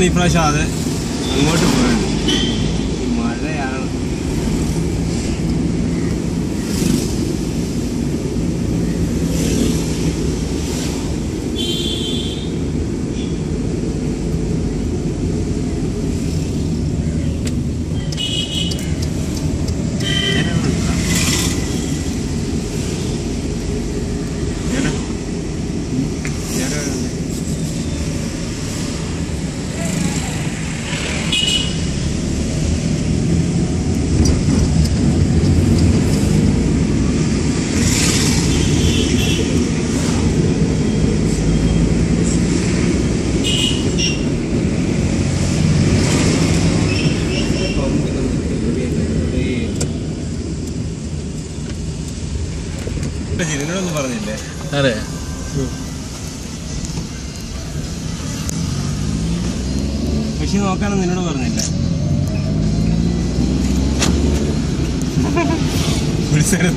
അതുകൊണ്ടാണ് ഈ പ്രാവശ്യം അത് അങ്ങോട്ട് പോയത്. നിന്നോടൊന്നും പറഞ്ഞില്ലേ? അതെ. കൃഷി നോക്കാനും നിന്നോട് പറഞ്ഞില്ലേ?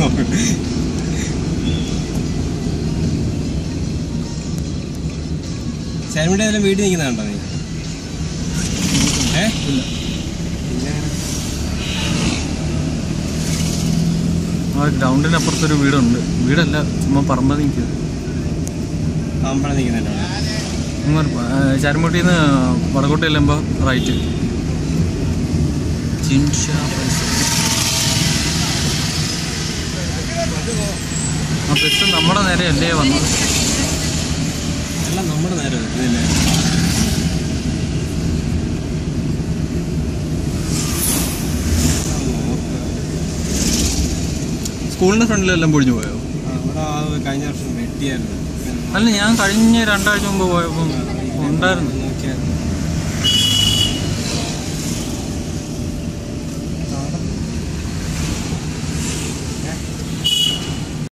നോക്കും. ശർമിയുടെ ഏതെങ്കിലും വീട്ടിൽ നിൽക്കുന്നതാണ്ടോ നീ? ഏ? ആ ഗ്രൗണ്ടിനപ്പുറത്തൊരു വീടുണ്ട്. വീടല്ല ചുമ്മാ പറമ്പ നിൽക്കുന്നത് പാമ്പഴം നിൽക്കുന്നുണ്ടോ. ചാരമുട്ടിയിൽ നിന്ന് ചെല്ലുമ്പോൾ റൈറ്റ് പൈസ ആ ബസ് നമ്മുടെ നേരെ അല്ലേ വന്നത്? എല്ലാം നമ്മുടെ നേരെ ഇതില്ലേ? സ്കൂളിന്റെ ഫ്രണ്ടിലെല്ലാം പൊഴിഞ്ഞു പോയോ? കഴിഞ്ഞ വർഷം വെട്ടിയായിരുന്നു. അല്ല ഞാൻ കഴിഞ്ഞ രണ്ടാഴ്ച മുമ്പ് പോയപ്പോൾ ഉണ്ടായിരുന്നു.